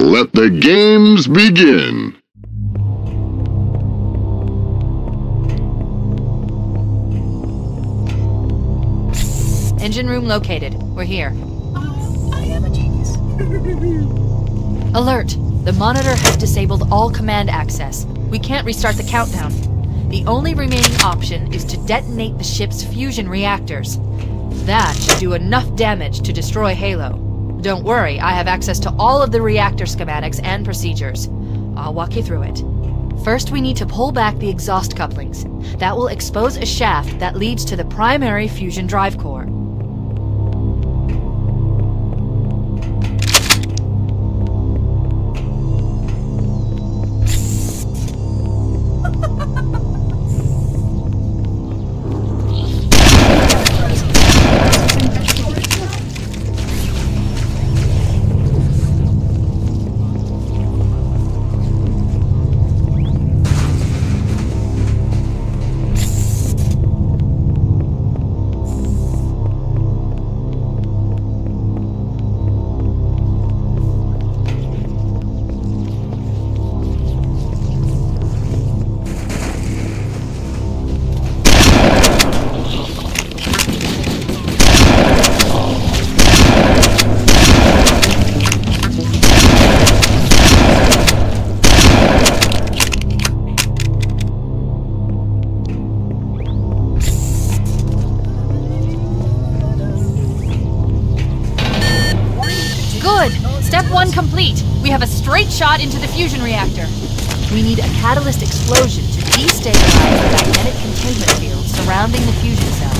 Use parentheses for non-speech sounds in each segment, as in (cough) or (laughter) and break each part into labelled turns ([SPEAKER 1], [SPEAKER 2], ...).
[SPEAKER 1] Let the games begin.
[SPEAKER 2] Engine room located. We're here.
[SPEAKER 3] I am a genius. (laughs)
[SPEAKER 2] Alert! The monitor has disabled all command access. We can't restart the countdown. The only remaining option is to detonate the ship's fusion reactors. That should do enough damage to destroy Halo. Don't worry, I have access to all of the reactor schematics and procedures. I'll walk you through it. First, we need to pull back the exhaust couplings. That will expose a shaft that leads to the primary fusion drive core. Complete. We have a straight shot into the fusion reactor. We need a catalyst explosion to destabilize the magnetic containment field surrounding the fusion cell.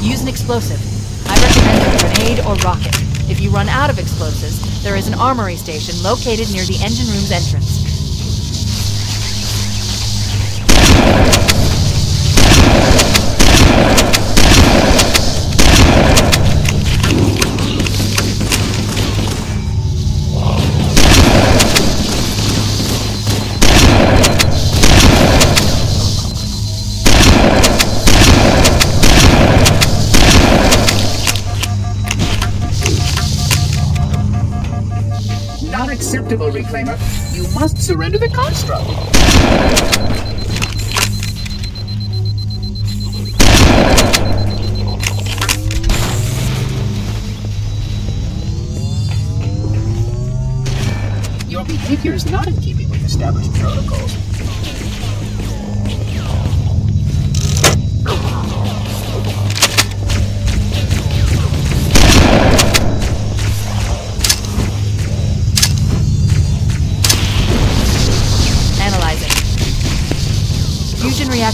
[SPEAKER 2] Use an explosive. I recommend a grenade or rocket. If you run out of explosives, there is an armory station located near the engine room's entrance.
[SPEAKER 3] You must surrender the construct. Your behavior is not in keeping with established protocols.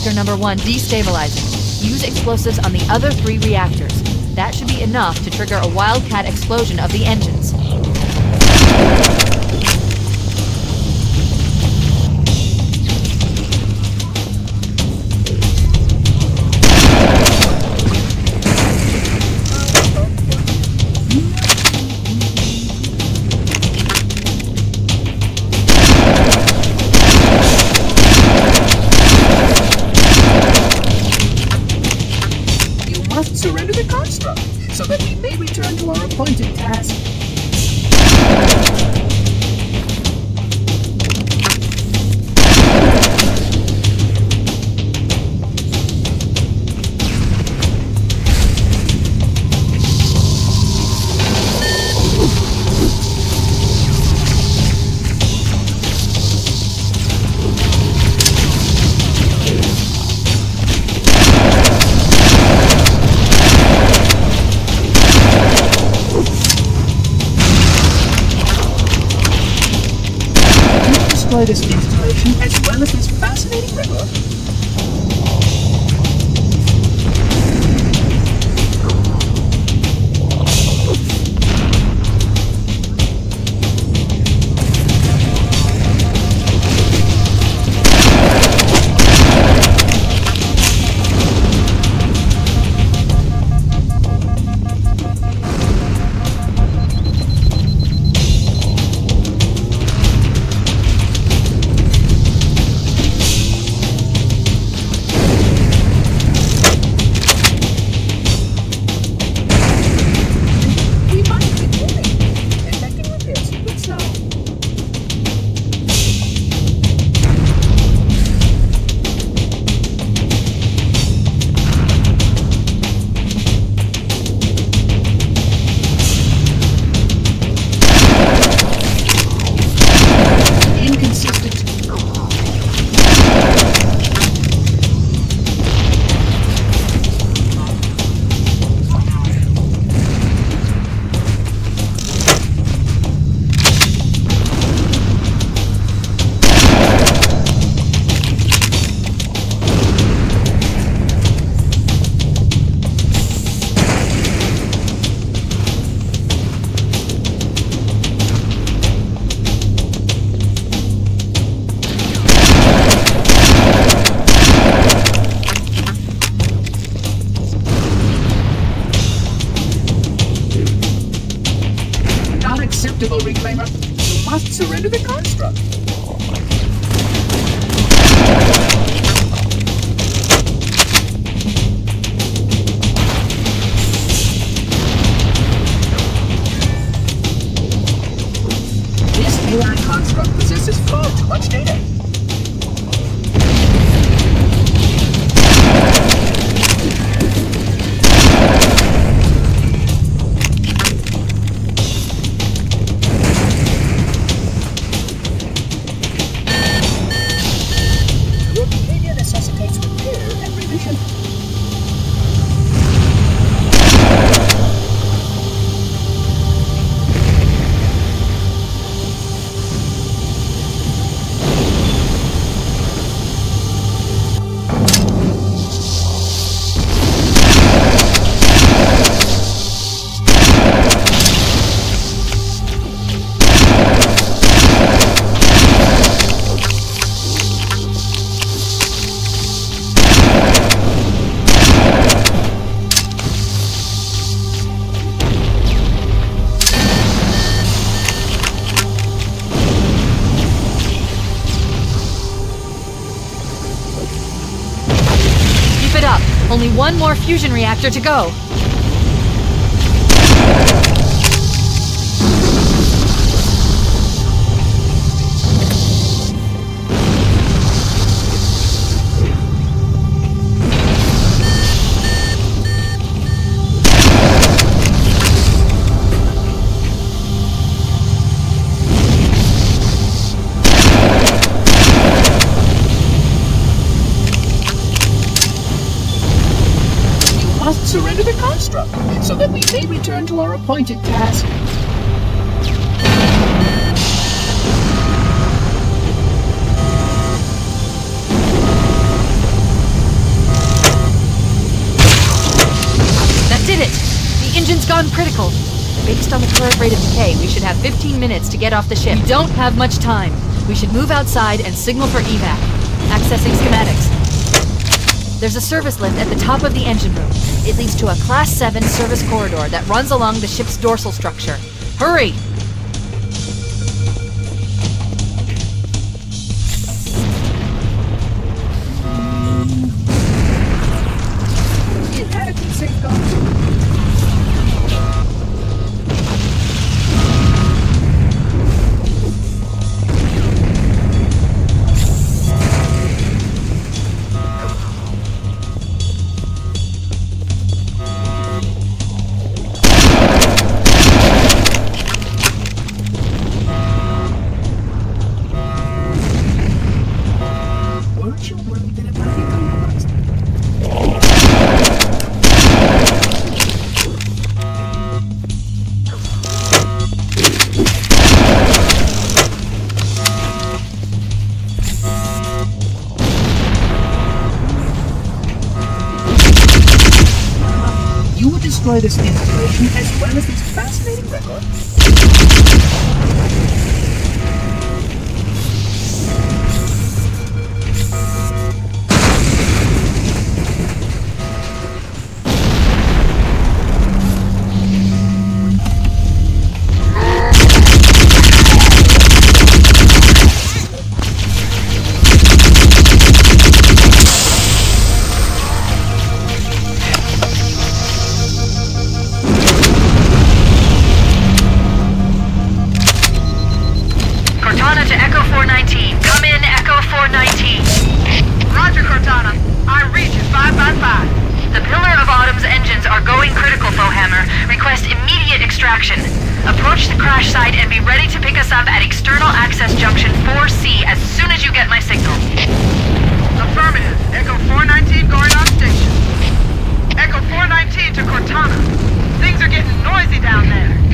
[SPEAKER 2] Reactor number one destabilizing. Use explosives on the other three reactors. That should be enough to trigger a wildcat explosion of the engines.
[SPEAKER 3] May return to our appointed task. Display this installation as well as this fascinating record. Surrender the construct.
[SPEAKER 2] Only one more fusion reactor to go.
[SPEAKER 3] Must surrender the construct, so that we may return to our appointed task.
[SPEAKER 2] That did it! The engine's gone critical. Based on the current rate of decay, we should have 15 minutes to get off the ship. We don't have much time. We should move outside and signal for evac. Accessing schematics. There's a service lift at the top of the engine room. It leads to a Class 7 service corridor that runs along the ship's dorsal structure. Hurry!
[SPEAKER 3] Destroy this installation as well as this fascinating record?
[SPEAKER 4] Hammer. Request immediate extraction. Approach the crash site and be ready to pick us up at External Access Junction 4C as soon as you get my signal.
[SPEAKER 5] Affirmative.
[SPEAKER 2] Echo 419 going on
[SPEAKER 5] station. Echo
[SPEAKER 2] 419 to Cortana. Things are getting noisy down there.